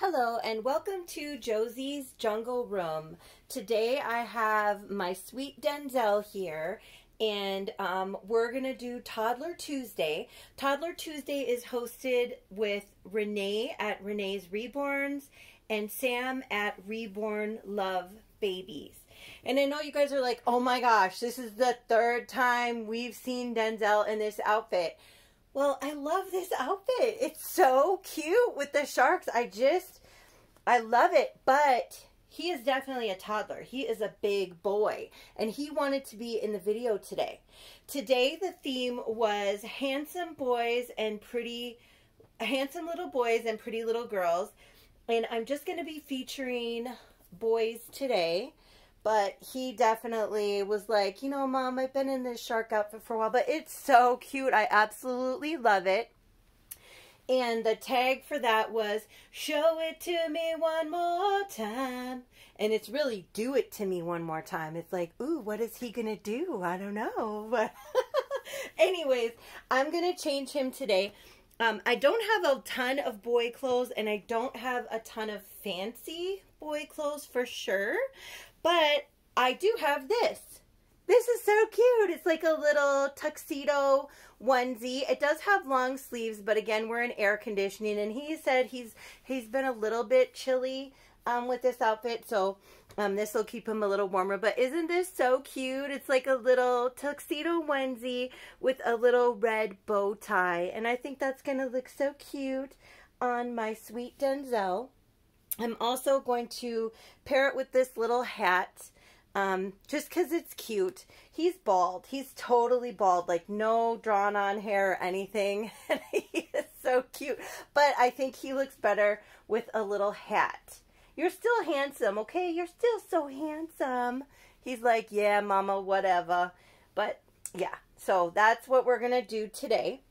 Hello and welcome to Josie's Jungle Room. Today I have my sweet Denzel here and um, we're going to do Toddler Tuesday. Toddler Tuesday is hosted with Renee at Renee's Reborns and Sam at Reborn Love Babies. And I know you guys are like, oh my gosh, this is the third time we've seen Denzel in this outfit. Well, I love this outfit. It's so cute with the sharks. I just, I love it. But he is definitely a toddler. He is a big boy. And he wanted to be in the video today. Today, the theme was handsome boys and pretty, handsome little boys and pretty little girls. And I'm just going to be featuring boys today but he definitely was like, you know, mom, I've been in this shark outfit for a while, but it's so cute. I absolutely love it. And the tag for that was, show it to me one more time. And it's really do it to me one more time. It's like, ooh, what is he going to do? I don't know. But anyways, I'm going to change him today. Um, I don't have a ton of boy clothes and I don't have a ton of fancy boy clothes for sure. But I do have this. This is so cute. It's like a little tuxedo onesie. It does have long sleeves, but again, we're in air conditioning. And he said he's he's been a little bit chilly um, with this outfit, so um, this will keep him a little warmer. But isn't this so cute? It's like a little tuxedo onesie with a little red bow tie. And I think that's going to look so cute on my sweet Denzel. I'm also going to pair it with this little hat um, just because it's cute. He's bald. He's totally bald, like no drawn on hair or anything. He is so cute. But I think he looks better with a little hat. You're still handsome, okay? You're still so handsome. He's like, yeah, mama, whatever. But yeah, so that's what we're going to do today.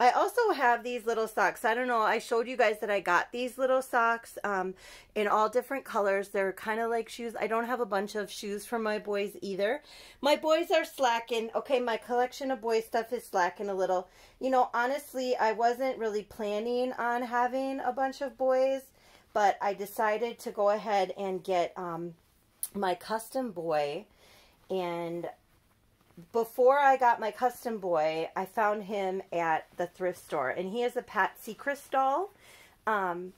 I also have these little socks. I don't know. I showed you guys that I got these little socks um, in all different colors. They're kind of like shoes. I don't have a bunch of shoes for my boys either. My boys are slacking. Okay, my collection of boy stuff is slacking a little. You know, honestly, I wasn't really planning on having a bunch of boys, but I decided to go ahead and get um, my custom boy. And before I got my custom boy, I found him at the thrift store, and he is a Patsy doll. Um,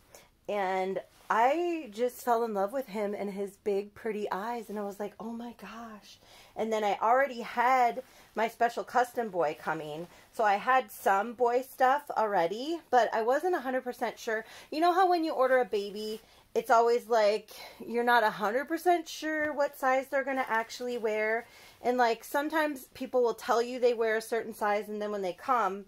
and I just fell in love with him and his big, pretty eyes, and I was like, oh my gosh. And then I already had my special custom boy coming, so I had some boy stuff already, but I wasn't 100% sure. You know how when you order a baby, it's always like you're not 100% sure what size they're going to actually wear. And like sometimes people will tell you they wear a certain size and then when they come,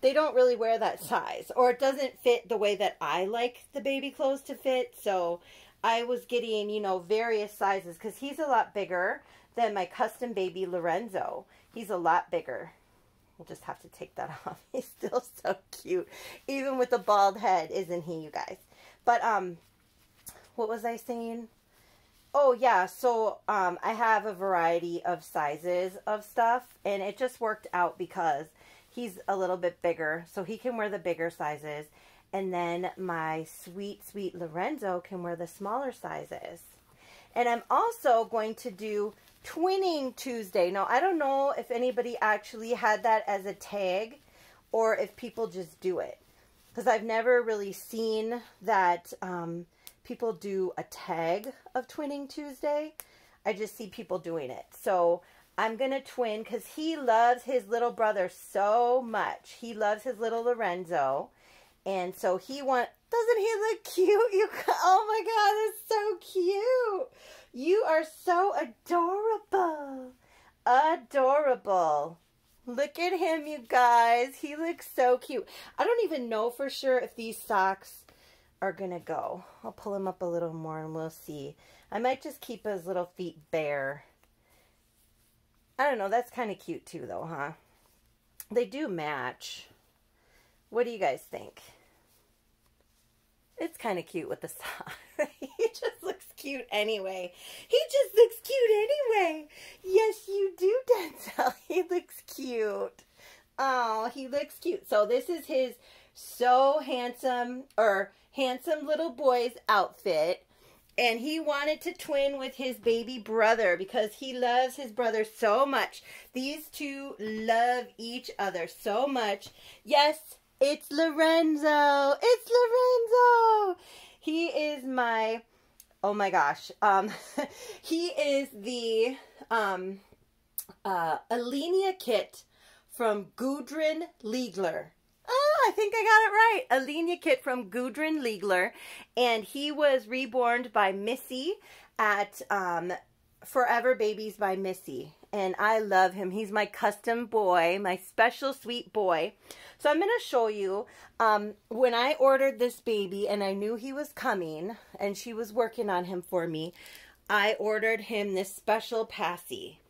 they don't really wear that size or it doesn't fit the way that I like the baby clothes to fit. So I was getting, you know, various sizes because he's a lot bigger than my custom baby Lorenzo. He's a lot bigger. We'll just have to take that off. He's still so cute. Even with the bald head, isn't he, you guys? But, um, what was I saying? Oh yeah, so um, I have a variety of sizes of stuff, and it just worked out because he's a little bit bigger, so he can wear the bigger sizes, and then my sweet, sweet Lorenzo can wear the smaller sizes. And I'm also going to do Twinning Tuesday. Now, I don't know if anybody actually had that as a tag or if people just do it. Because I've never really seen that um, people do a tag of Twinning Tuesday. I just see people doing it. So I'm going to twin because he loves his little brother so much. He loves his little Lorenzo. And so he want doesn't he look cute? You Oh my god, it's so cute. You are so adorable. Adorable. Look at him, you guys. He looks so cute. I don't even know for sure if these socks are going to go. I'll pull him up a little more and we'll see. I might just keep his little feet bare. I don't know. That's kind of cute too though, huh? They do match. What do you guys think? It's kind of cute with the sock. he just looks cute anyway. He just looks cute anyway. Yes, you do, Denzel. He looks cute. Oh, he looks cute. So this is his so handsome, or handsome little boy's outfit. And he wanted to twin with his baby brother because he loves his brother so much. These two love each other so much. Yes, it's Lorenzo. It's Lorenzo. He is my, oh my gosh. Um, he is the um, uh, Aleyna kit from Gudrun Liegler. I think I got it right. Aleyna Kit from Gudrun Liegler. And he was reborn by Missy at um, Forever Babies by Missy. And I love him. He's my custom boy, my special sweet boy. So I'm going to show you um, when I ordered this baby and I knew he was coming and she was working on him for me, I ordered him this special passy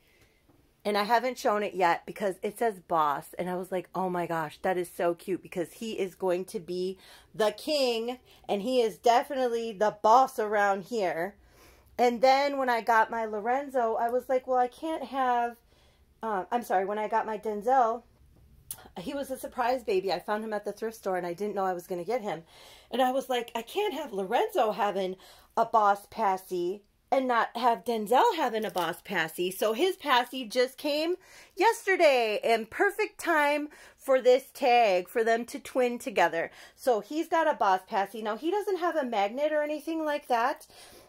and I haven't shown it yet because it says boss. And I was like oh my gosh that is so cute because he is going to be the king and he is definitely the boss around here. And then when I got my Lorenzo I was like well I can't have uh, I'm sorry when I got my Denzel he was a surprise baby. I found him at the thrift store and I didn't know I was going to get him. And I was like I can't have Lorenzo having a boss passy and not have Denzel having a boss passy. So his passy just came yesterday and perfect time for this tag for them to twin together. So he's got a boss passy. Now he doesn't have a magnet or anything like that.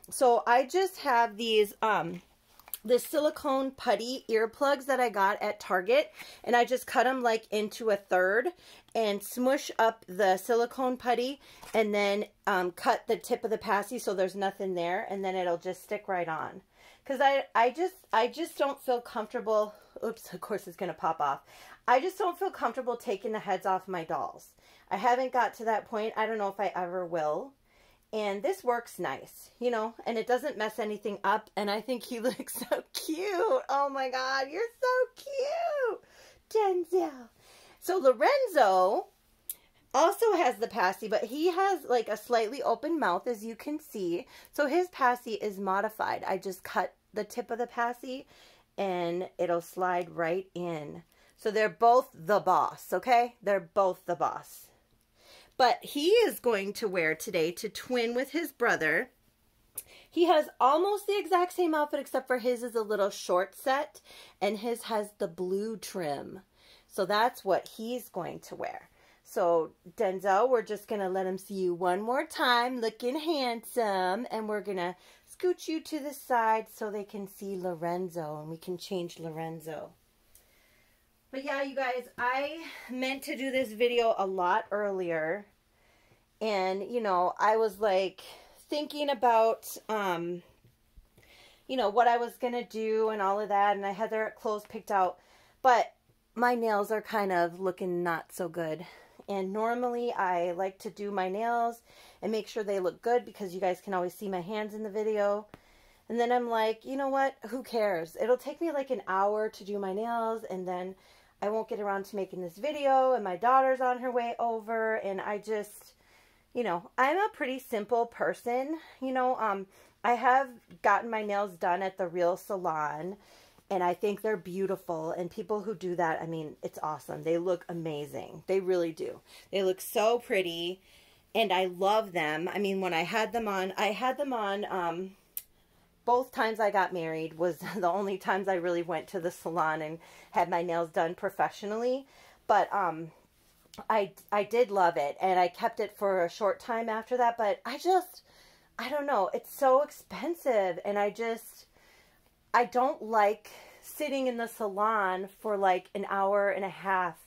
So I just have these um the silicone putty earplugs that I got at Target and I just cut them like into a third and smush up the silicone putty and then um, cut the tip of the passy so there's nothing there and then it'll just stick right on. Because I, I just I just don't feel comfortable oops of course it's gonna pop off. I just don't feel comfortable taking the heads off my dolls. I haven't got to that point. I don't know if I ever will and this works nice, you know, and it doesn't mess anything up. And I think he looks so cute. Oh my God, you're so cute, Denzel. So Lorenzo also has the passy, but he has like a slightly open mouth, as you can see. So his passy is modified. I just cut the tip of the passy and it'll slide right in. So they're both the boss, okay? They're both the boss. But he is going to wear today to twin with his brother. He has almost the exact same outfit except for his is a little short set and his has the blue trim. So that's what he's going to wear. So Denzel, we're just going to let him see you one more time looking handsome and we're going to scoot you to the side so they can see Lorenzo and we can change Lorenzo. But yeah, you guys, I meant to do this video a lot earlier. And, you know, I was like thinking about, um, you know, what I was going to do and all of that. And I had their clothes picked out. But my nails are kind of looking not so good. And normally I like to do my nails and make sure they look good because you guys can always see my hands in the video. And then I'm like, you know what? Who cares? It'll take me like an hour to do my nails and then I won't get around to making this video and my daughter's on her way over and I just, you know, I'm a pretty simple person. You know, um, I have gotten my nails done at the real salon and I think they're beautiful. And people who do that, I mean, it's awesome. They look amazing. They really do. They look so pretty and I love them. I mean, when I had them on, I had them on, um, both times I got married was the only times I really went to the salon and had my nails done professionally. But um, I I did love it, and I kept it for a short time after that. But I just I don't know, it's so expensive, and I just I don't like sitting in the salon for like an hour and a half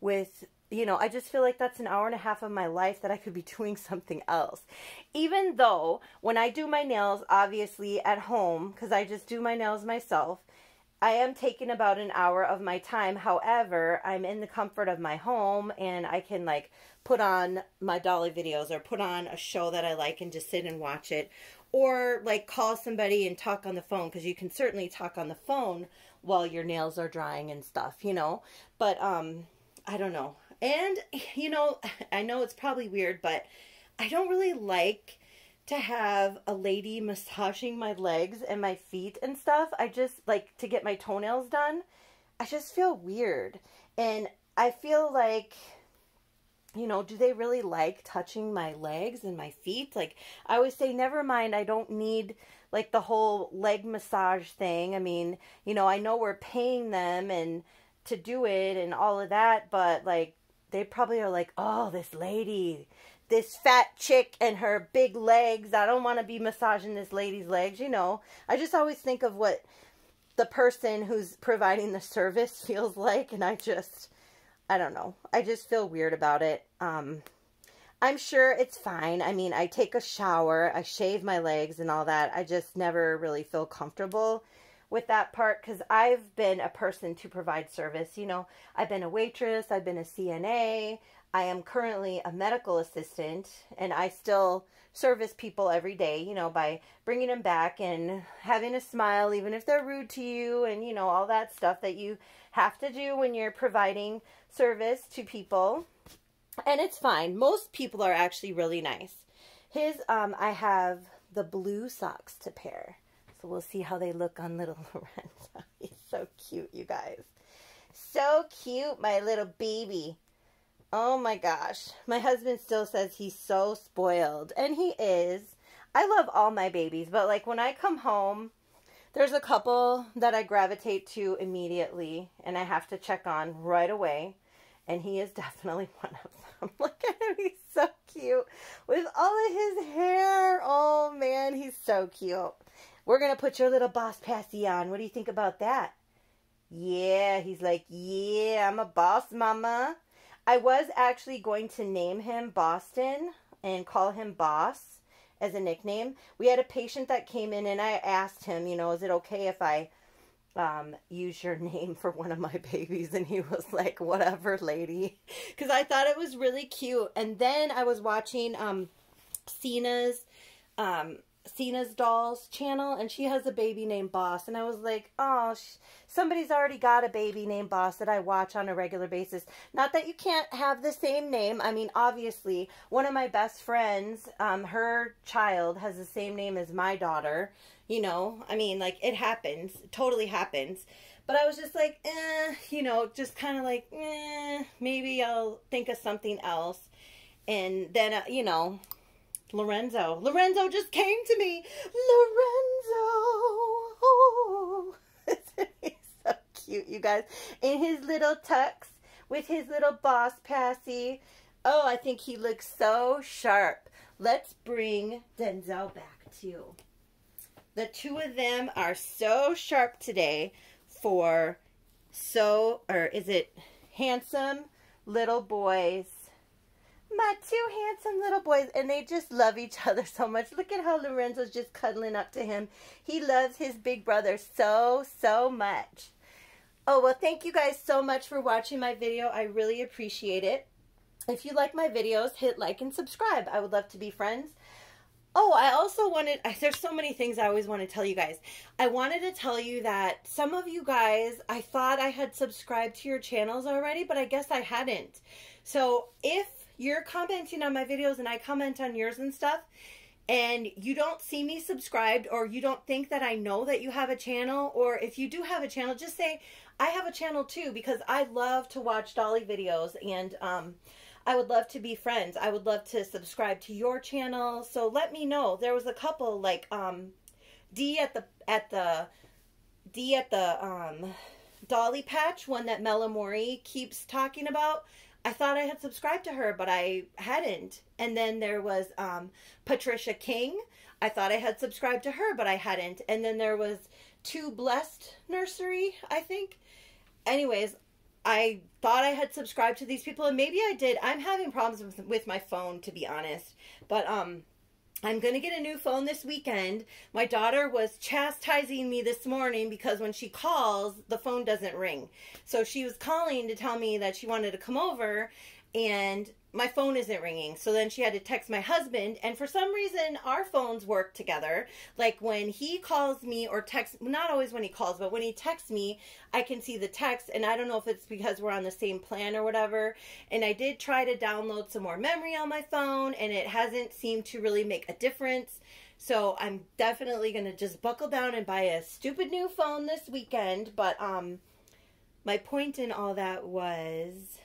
with you know, I just feel like that's an hour and a half of my life that I could be doing something else. Even though when I do my nails, obviously at home, because I just do my nails myself, I am taking about an hour of my time. However, I'm in the comfort of my home and I can like put on my dolly videos or put on a show that I like and just sit and watch it. Or like call somebody and talk on the phone because you can certainly talk on the phone while your nails are drying and stuff, you know. But um I don't know. And, you know, I know it's probably weird, but I don't really like to have a lady massaging my legs and my feet and stuff. I just like to get my toenails done. I just feel weird. And I feel like you know, do they really like touching my legs and my feet? Like, I always say, never mind, I don't need like the whole leg massage thing. I mean, you know, I know we're paying them and to do it and all of that, but like, they probably are like, oh, this lady, this fat chick and her big legs. I don't want to be massaging this lady's legs, you know. I just always think of what the person who's providing the service feels like, and I just I don't know. I just feel weird about it. Um, I'm sure it's fine. I mean, I take a shower, I shave my legs and all that. I just never really feel comfortable with that part because I've been a person to provide service. You know, I've been a waitress, I've been a CNA, I am currently a medical assistant, and I still service people every day, you know, by bringing them back and having a smile, even if they're rude to you, and, you know, all that stuff that you have to do when you're providing service to people. And it's fine. Most people are actually really nice. His, um, I have the blue socks to pair. So we'll see how they look on little Lorenzo. He's so cute, you guys. So cute, my little baby. Oh my gosh. My husband still says he's so spoiled. And he is. I love all my babies, but like when I come home, there's a couple that I gravitate to immediately and I have to check on right away. And he is definitely one of them. Look at him. He's so cute with all of his hair. Oh man, he's so cute. We're going to put your little boss passy on. What do you think about that? Yeah, he's like, yeah, I'm a boss mama. I was actually going to name him Boston and call him Boss as a nickname. We had a patient that came in and I asked him, you know, is it okay if I um, use your name for one of my babies? And he was like, whatever, lady. Because I thought it was really cute. And then I was watching um, Cena's um, Cena's Dolls channel, and she has a baby named Boss. And I was like, oh, somebody's already got a baby named Boss that I watch on a regular basis. Not that you can't have the same name. I mean, obviously, one of my best friends, um, her child has the same name as my daughter. You know, I mean, like, it happens. It totally happens. But I was just like, eh, you know, just kind of like, eh, maybe I'll think of something else. And then, uh, you know, Lorenzo. Lorenzo just came to me. Lorenzo. He's so cute, you guys. In his little tux with his little boss passy. Oh, I think he looks so sharp. Let's bring Denzel back too. The two of them are so sharp today for so, or is it handsome little boys my two handsome little boys, and they just love each other so much. Look at how Lorenzo's just cuddling up to him. He loves his big brother so, so much. Oh, well, thank you guys so much for watching my video. I really appreciate it. If you like my videos, hit like and subscribe. I would love to be friends. Oh, I also wanted, there's so many things I always want to tell you guys. I wanted to tell you that some of you guys, I thought I had subscribed to your channels already, but I guess I hadn't. So if you're commenting on my videos and I comment on yours and stuff, and you don't see me subscribed or you don't think that I know that you have a channel, or if you do have a channel, just say, I have a channel too, because I love to watch Dolly videos and um, I would love to be friends. I would love to subscribe to your channel. So let me know. There was a couple like um, D at the at the D at the um, Dolly patch, one that Mori keeps talking about. I thought I had subscribed to her, but I hadn't. And then there was um, Patricia King. I thought I had subscribed to her, but I hadn't. And then there was Two Blessed Nursery, I think. Anyways, I thought I had subscribed to these people, and maybe I did. I'm having problems with, with my phone, to be honest. But um, I'm going to get a new phone this weekend. My daughter was chastising me this morning because when she calls, the phone doesn't ring. So she was calling to tell me that she wanted to come over and my phone isn't ringing. So then she had to text my husband. And for some reason, our phones work together. Like when he calls me or texts, not always when he calls, but when he texts me, I can see the text. And I don't know if it's because we're on the same plan or whatever. And I did try to download some more memory on my phone, and it hasn't seemed to really make a difference. So I'm definitely going to just buckle down and buy a stupid new phone this weekend. But um, my point in all that was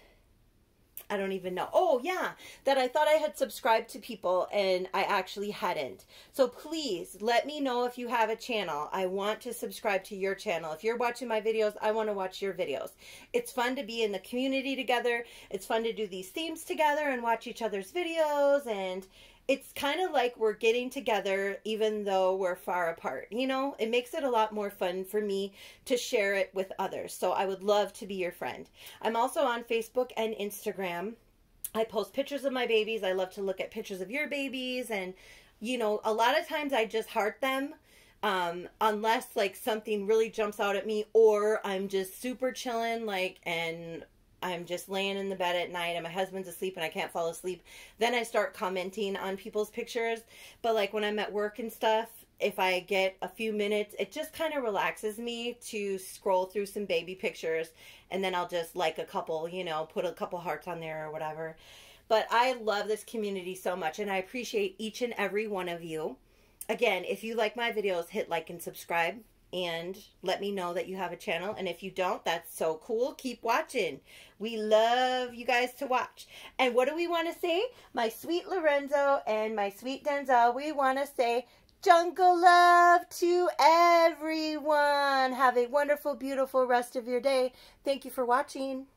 I don't even know. Oh, yeah, that I thought I had subscribed to people and I actually hadn't. So please let me know if you have a channel. I want to subscribe to your channel. If you're watching my videos, I want to watch your videos. It's fun to be in the community together. It's fun to do these themes together and watch each other's videos and it's kind of like we're getting together even though we're far apart. You know, it makes it a lot more fun for me to share it with others. So I would love to be your friend. I'm also on Facebook and Instagram. I post pictures of my babies. I love to look at pictures of your babies and you know, a lot of times I just heart them um, unless like something really jumps out at me or I'm just super chilling like and I'm just laying in the bed at night and my husband's asleep and I can't fall asleep, then I start commenting on people's pictures. But like when I'm at work and stuff, if I get a few minutes, it just kind of relaxes me to scroll through some baby pictures and then I'll just like a couple, you know, put a couple hearts on there or whatever. But I love this community so much and I appreciate each and every one of you. Again, if you like my videos, hit like and subscribe and let me know that you have a channel. And if you don't, that's so cool. Keep watching. We love you guys to watch. And what do we want to say? My sweet Lorenzo and my sweet Denzel, we want to say jungle love to everyone. Have a wonderful, beautiful rest of your day. Thank you for watching.